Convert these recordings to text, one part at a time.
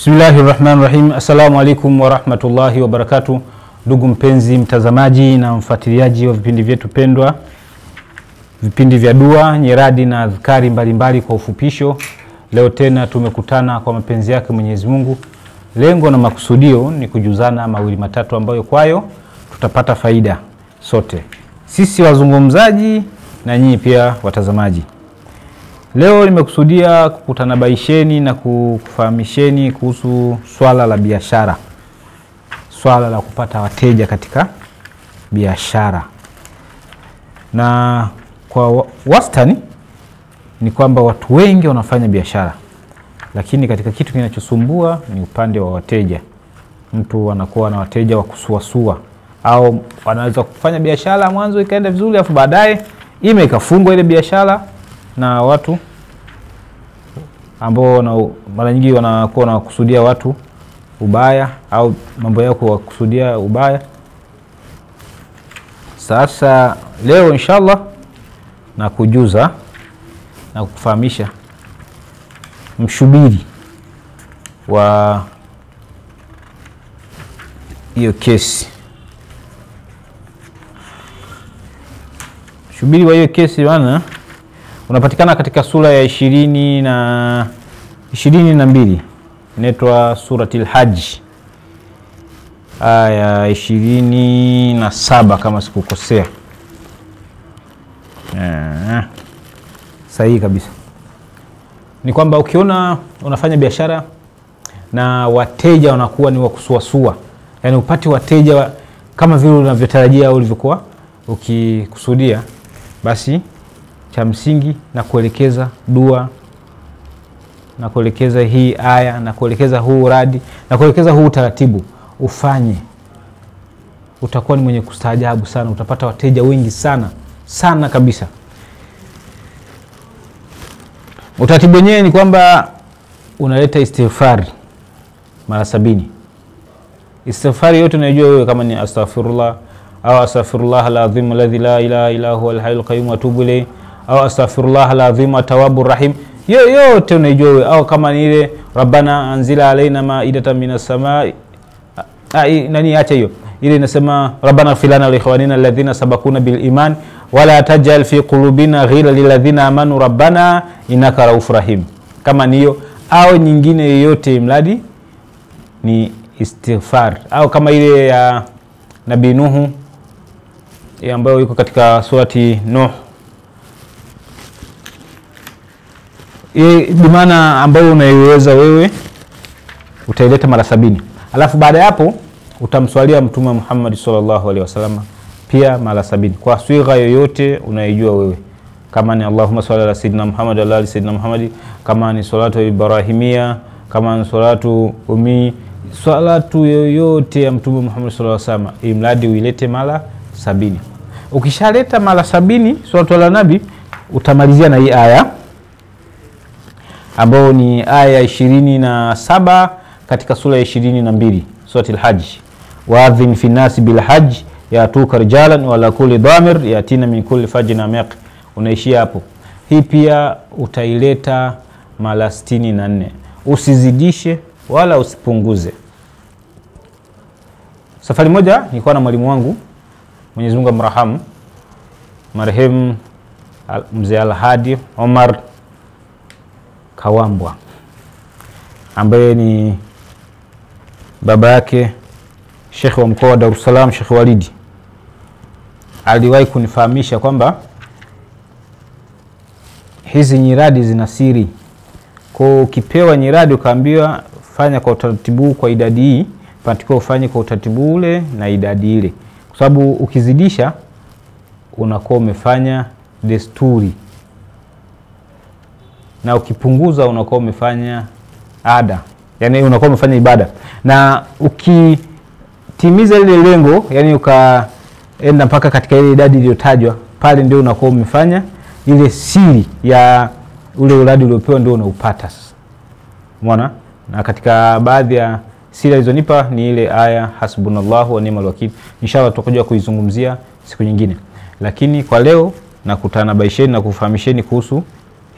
Bismillahi rahmani rahim. Assalamu alaikum warahmatullahi wabarakatu. Ndugu mpenzi mtazamaji na mfuatiliaji wa vipindi vyetu pendwa, vipindi vya dua, nyeradi na adhkari mbalimbali kwa ufupisho. Leo tena tumekutana kwa mapenzi yake Mwenyezi Mungu. Lengo na makusudio ni kujuzana mawili matatu ambayo kwayo tutapata faida sote, sisi wazungumzaji na nyinyi pia watazamaji. Leo nimekusudia kukutanabaisheni na kufahamisheni kuhusu swala la biashara, swala la kupata wateja katika biashara. Na kwa wastani ni kwamba watu wengi wanafanya biashara, lakini katika kitu kinachosumbua ni upande wa wateja. Mtu anakuwa na wateja wa kusuasua, au anaweza kufanya biashara mwanzo ikaenda vizuri, alafu baadaye ime ikafungwa ile biashara na watu ambao mara nyingi wanakuwa wanakusudia watu ubaya au mambo yao kuwakusudia ubaya. Sasa leo inshallah na kujuza na kukufahamisha mshubiri wa hiyo kesi, mshubiri wa hiyo kesi bana unapatikana katika sura ya ishirini na ishirini na mbili inaitwa Suratul Haji aya ishirini na saba kama sikukosea. Sahihi kabisa. Ni kwamba ukiona unafanya biashara na wateja wanakuwa ni wakusuasua, yaani upate wateja wa, kama vile unavyotarajia au ulivyokuwa ukikusudia, basi cha msingi na kuelekeza dua na kuelekeza hii aya na kuelekeza huu radi na kuelekeza huu utaratibu ufanye, utakuwa ni mwenye kustaajabu sana, utapata wateja wengi sana sana kabisa. Utaratibu wenyewe ni kwamba unaleta istighfari mara sabini. Istighfari yote unayojua wewe, kama ni astaghfirullah au astaghfirullah aladhim alladhi la ilaha illa huwa alhayyul qayyum wa atubu ilayhi au astaghfirullah alazim atawabu rahim, yoyote unaijua wewe, au kama ni ile rabbana anzila alaina maidatan minas samai, nani, acha hiyo. Ile inasema rabbana ighfir lana wa liikhwanina alladhina sabakuna bil iman wala tajal fi qulubina ghila lilladhina amanu rabbana innaka raufur rahim. Kama ni hiyo au nyingine yoyote, mradi ni istighfar, au kama ile ya Nabii Nuhu ambayo iko katika surati Nuh bimaana ambayo unaiweza wewe utaileta mara sabini, alafu baada ya hapo utamswalia Mtume Muhammad sallallahu alaihi wasallam pia mara sabini. Kwa swigha yoyote unaijua wewe, kama ni Allahumma salli ala sayyidina Muhammad ala ali sayyidina Muhammad, kama ni salatu ibrahimia, kama ni salatu umi, salatu yoyote ya Mtume Muhammad sallallahu alaihi wasallam, imradi uilete mara sabini. Ukishaleta mara sabini salatu ala nabi, utamalizia na hii aya ambayo ni aya ishirini na saba katika sura ya ishirini na mbili surati lhaji waadhin fi nasi bilhaji yatuka rijalan wala kuli dhamir yatina min kuli fajin amiq. Unaishia hapo. Hii pia utaileta mara sitini na nne, usizidishe wala usipunguze. Safari moja nilikuwa na mwalimu wangu Mwenyezi Mungu amrahamu, marehemu mzee Alhadi Omar Kawambwa ambaye ni baba yake shekhe wa mkoa wa Dar es Salaam, Sheikh Walidi aliwahi kunifahamisha kwamba hizi nyiradi zina siri. Kwa ukipewa nyiradi ukaambiwa fanya kwa utaratibu kwa idadi hii, panatakiwa ufanye kwa utaratibu ule na idadi ile, kwa sababu ukizidisha unakuwa umefanya desturi na ukipunguza unakuwa umefanya ada, yani unakuwa umefanya ibada, na ukitimiza ile lengo, yani ukaenda mpaka katika ile idadi iliyotajwa pale, ndio unakuwa umefanya ile siri ya ule uradi uliopewa, ndio unaupata sasa. Umeona? Na katika baadhi ya siri alizonipa ni ile aya hasbunallahu wa ni'mal wakil. Inshallah tutakuja kuizungumzia siku nyingine, lakini kwa leo nakutana baisheni na kufahamisheni kuhusu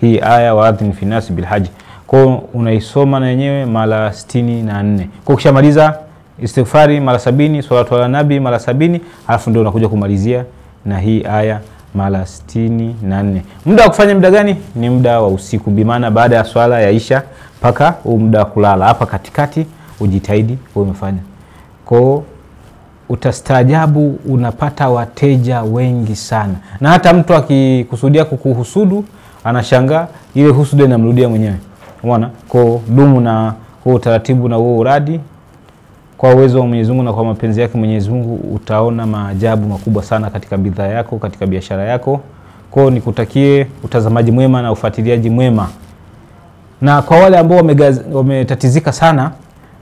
hii aya waadhin fi nasi bilhaji. kwao unaisoma na yenyewe mara sitini na nne. Kwa ukishamaliza istighfari mara sabini salatu ala nabi mara sabini alafu ndio unakuja kumalizia na hii aya mara sitini na nne. Muda wa kufanya muda gani? Ni muda wa usiku. Bimaana baada ya swala ya isha mpaka huu muda wa kulala. Hapa katikati ujitahidi umefanya. Kwao utastaajabu unapata wateja wengi sana. Na hata mtu akikusudia kukuhusudu anashangaa ile husuda inamrudia mwenyewe. Umeona? Ko dumu na huo utaratibu na huo uradi kwa uwezo wa Mwenyezi Mungu na kwa mapenzi yake Mwenyezi Mungu utaona maajabu makubwa sana katika bidhaa yako katika biashara yako. Kwao nikutakie utazamaji mwema na ufuatiliaji mwema. Na kwa wale ambao wametatizika sana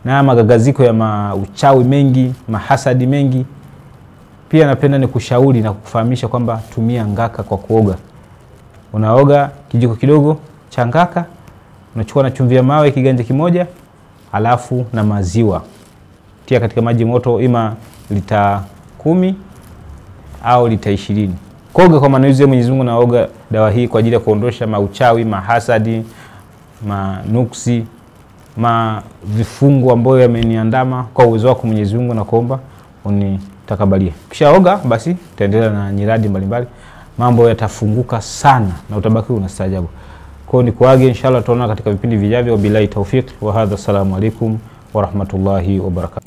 na haya magagaziko ya mauchawi mengi mahasadi mengi pia napenda nikushauri na kukufahamisha kwamba tumia ngaka kwa kuoga unaoga kijiko kidogo cha ngaka unachukua na chumvi ya mawe kiganja kimoja alafu na maziwa. Tia katika maji moto ima lita kumi au lita ishirini. Koga kwa manuizi ya Mwenyezi Mungu naoga dawa hii kwa ajili ya kuondosha mauchawi mahasadi manuksi ma vifungu ambayo yameniandama kwa uwezo wako Mwenyezi Mungu na kuomba unitakabalie. Kishaoga basi utaendelea na nyiradi mbalimbali, mambo yatafunguka sana na utabaki unastaajabu. kwao ni kuage inshallah tutaona katika vipindi vijavyo. Billahi taufiki wa hadha, assalamu alaikum warahmatullahi wabarakatu.